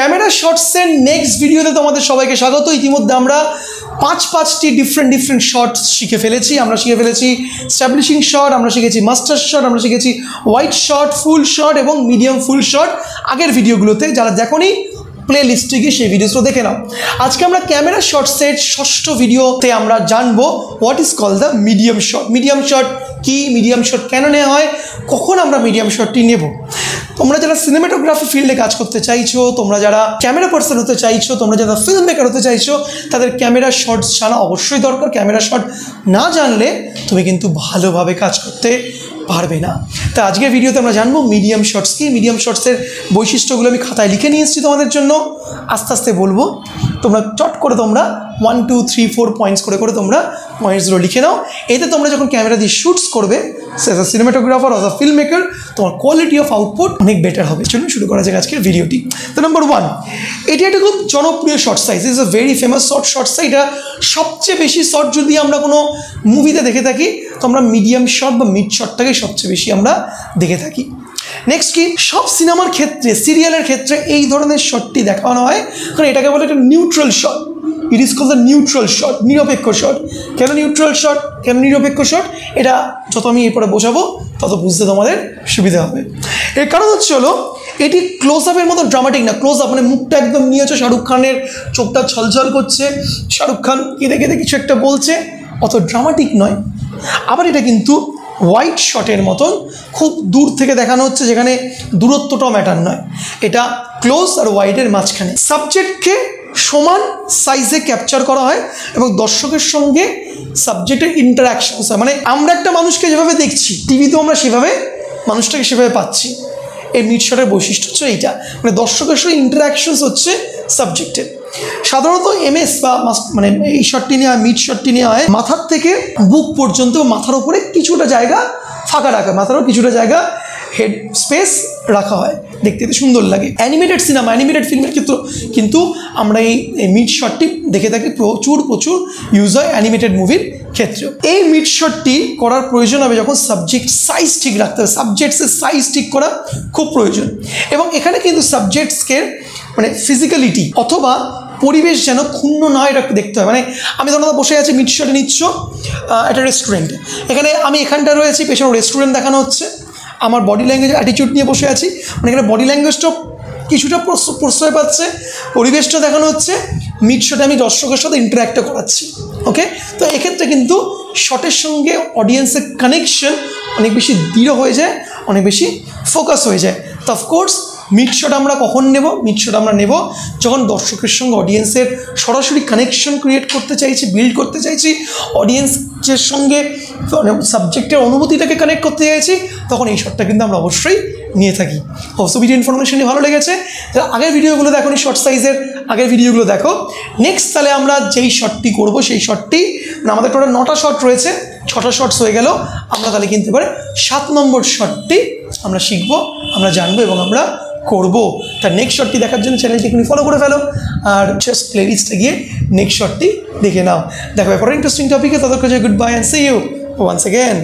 Camera শর্টসের next ভিডিওতে তোমাদের সবাইকে স্বাগত। ইতিমধ্যে আমরা পাঁচ পাঁচটি ডিফারেন্ট ডিফারেন্ট শর্টস শিখে ফেলেছি। আমরা শিখে ফেলেছি স্ট্যাবলিশিং শট আমরা শিখেছি মাস্টার শট আমরা শিখেছি হোয়াইট শট ফুল শট এবং মিডিয়াম ফুল শট আগের ভিডিওগুলোতে যারা দেখোনি প্লে লিস্টে গিয়ে সেই ভিডিওসগুলো দেখে নাও। আজকে আমরা ক্যামেরা শর্টসের ষষ্ঠ ভিডিওতে আমরা জানব what is call the medium shot medium shot কি? মিডিয়াম শট কেন নেওয়া হয়? কখন আমরা মিডিয়াম শটটি নেব? তোমরা যারা সিনেমাটোগ্রাফি ফিল্ডে কাজ করতে চাইছো, তোমরা যারা ক্যামেরা পার্সন হতে চাইছো, তোমরা যারা ফিল্ম মেকার হতে চাইছো, তাদের ক্যামেরা শট জানা অবশ্যই দরকার। ক্যামেরা শট না জানলে তুমি কিন্তু ভালোভাবে কাজ করতে পারবে না। তা আজকের ভিডিওতে আমরা জানব মিডিয়াম শর্টস কি। মিডিয়াম শর্টসের বৈশিষ্ট্যগুলো আমি খাতায় লিখে নিয়ে এসেছি তোমাদের জন্য। আস্তে আস্তে বলব। তোমরা চট করে তোমরা one two three four points করে করে তোমরা পয়েন্টসগুলো লিখে নাও। এতে তোমরা যখন ক্যামেরা দিয়ে শ্যুটস করবে as a cinematographer as a film maker তোমার কোয়ালিটি অফ আউটপুট অনেক বেটার হবে। চলুন শুরু করা যাক আজকের ভিডিওটি তো নাম্বার ওয়ান এটি একটা খুব জনপ্রিয় short size is a very famous short short size এটা সবচেয়ে বেশি শর্ট যদি আমরা কোনো মুভিতে দেখে থাকি, তো আমরা মিডিয়াম শট বা মিড শটটাকে সবচেয়ে বেশি আমরা দেখে থাকি। নেক্সট কি? সব সিনেমার ক্ষেত্রে, সিরিয়ালের ক্ষেত্রে এই ধরনের শটটি দেখানো হয়। কারণ এটাকে বলে একটা neutral shot it is call the neutral shot নিরপেক্ষ শট কেন নিউট্রাল শট কেন নিরপেক্ষ শট এটা যত আমি এরপরে বোঝাবো, তত বুঝতে তোমাদের সুবিধা হবে। এর কারণ হচ্ছে হলো, এটি ক্লোজ আপের মতো ড্রামাটিক না। ক্লোজ আপ মানে মুখটা একদম নিয়েছে শাহরুখ খানের চোখটা ছলছল করছে। শাহরুখ খান কেঁদে কেঁদে কিছু একটা বলছে। অত ড্রামাটিক নয়। আবার এটা কিন্তু হোয়াইট শটের মতন খুব দূর থেকে দেখানো হচ্ছে, যেখানে দূরত্বটাও ম্যাটার নয়। এটা ক্লোজ আর হোয়াইটের মাঝখানে। সাবজেক্টকে সমান সাইজে ক্যাপচার করা হয় এবং দর্শকের সঙ্গে সাবজেক্টের ইন্টারাকশনস হয়। মানে আমরা একটা মানুষকে যেভাবে দেখছি টিভিতেও আমরা সেভাবে, মানুষটাকে সেভাবে পাচ্ছি। এই মিড শটের বৈশিষ্ট্য হচ্ছে এইটা। মানে দর্শকের সঙ্গে ইন্টারাকশনস হচ্ছে সাবজেক্টের সাধারণত এমএস বা মানে এই শটটি নেওয়া হয় মিড শটটি নেওয়া হয় মাথার থেকে বুক পর্যন্ত মাথার উপরে কিছুটা জায়গা ফাঁকা রাখা মাথারও কিছুটা জায়গা হেড স্পেস রাখা হয়। দেখতে সুন্দর লাগে। অ্যানিমেটেড সিনেমা অ্যানিমেটেড ফিল্মের ক্ষেত্রে কিন্তু আমরা এই মিড শটটি দেখে থাকি প্রচুর প্রচুর ইউজ হয় অ্যানিমেটেড মুভির ক্ষেত্রে এই মিড শটটি করার প্রয়োজন হবে যখন সাবজেক্ট সাইজ ঠিক রাখতে হবে। সাবজেক্টসের সাইজ ঠিক করা খুব প্রয়োজন। এবং এখানে কিন্তু সাবজেক্টসকে মানে ফিজিক্যালিটি অথবা পরিবেশ যেন ক্ষুণ্ণ না হয়, এটা দেখতে হয়। মানে আমি ধরো বসে আছি মিড শটে নিচ্ছ একটা রেস্টুরেন্টে এখানে আমি এখানটা রয়েছি, পেছনে রেস্টুরেন্ট দেখানো হচ্ছে। আমার বডি ল্যাঙ্গুয়েজ অ্যাটিটিউড নিয়ে বসে আছি। মানে এখানে বডি ল্যাঙ্গুয়েজটাও কিছুটা প্রশ্রয় পাচ্ছে। পরিবেশটা দেখানো হচ্ছে। মিড শটে আমি দর্শকের সাথে ইন্টারাক্টও করাচ্ছি। ওকে তো এক্ষেত্রে কিন্তু শটের সঙ্গে অডিয়েন্সের কানেকশন অনেক বেশি দৃঢ় হয়ে যায়, অনেক বেশি ফোকাস হয়ে যায়। তো অফকোর্স মিড শট আমরা কখন নেব? মিড শট আমরা নেব যখন দর্শকের সঙ্গে অডিয়েন্সের সরাসরি কানেকশন ক্রিয়েট করতে চাইছি বিল্ড করতে চাইছি অডিয়েন্সের সঙ্গে সাবজেক্টের অনুভূতিটাকে কানেক্ট করতে চাইছি, তখন এই শটটা কিন্তু আমরা অবশ্যই নিয়ে থাকি। অবশ্য ভিডিও ইনফরমেশনই ভালো লেগেছে। আগের ভিডিওগুলো দেখো শর্ট সাইজের আগের ভিডিওগুলো দেখো। নেক্সট তাহলে আমরা যেই শটটি করব, সেই শটটি মানে আমাদের টোটাল নটা শট রয়েছে, ছটা শটস হয়ে গেল। আমরা তাহলে কিন্তু এবারে সাত নম্বর শটটি আমরা শিখব, আমরা জানব এবং আমরা করব তার নেক্সট শটটি দেখার জন্য চ্যানেলটি এখনই ফলো করে ফেলো আর জাস্ট প্লেলিস্টে গিয়ে নেক্সট শটটি দেখে নাও। দেখো এরপরে ইন্টারেস্টিং টপিকে তাদের কাছে good bye and see you once again